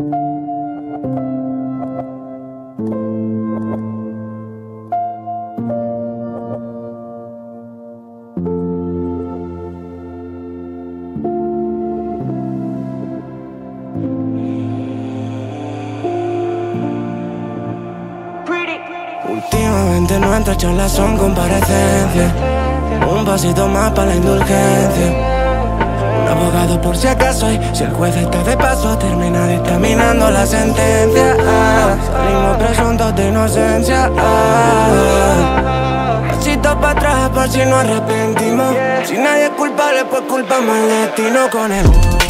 Últimamente no han son comparecencias. Un pasito más para la indulgencia. Abogado por si acaso y si el juez está de paso termina dictaminando la sentencia. Ah, salimos presuntos de inocencia. Ah, pasito para atrás por si nos arrepentimos. Si nadie es culpable, pues culpamos al destino con el.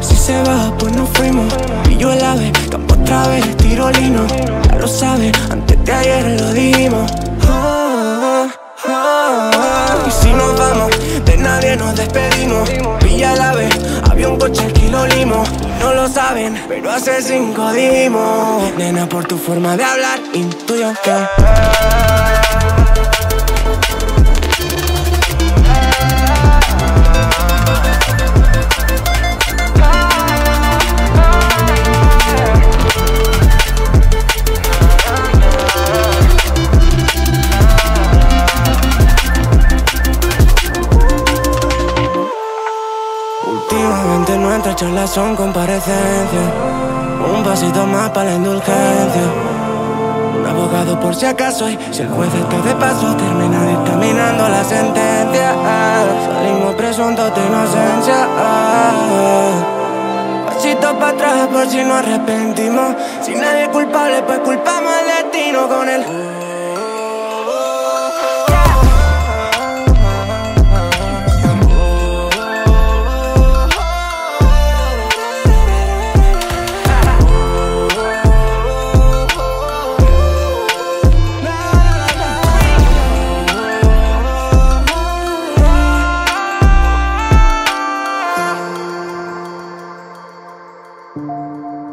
Si se va, pues nos fuimos. Y yo el ave, campo otra vez, tirolino. Ya lo sabes, antes de ayer lo dimos. Ah, ah, ah. Y si nos vamos, de nadie nos despedimos. Pilla el ave, había un coche aquí lo limo. No lo saben, pero hace cinco dimos. Nena, por tu forma de hablar, intuyo que. Últimamente nuestras charlas son comparecencias. Un pasito más para la indulgencia. Un abogado por si acaso y si el juez está de paso termina dictaminando la sentencia. Salimos presuntos de inocencia. Pasito para atrás por si nos arrepentimos. Si nadie es culpable, pues culpamos al destino con el. Música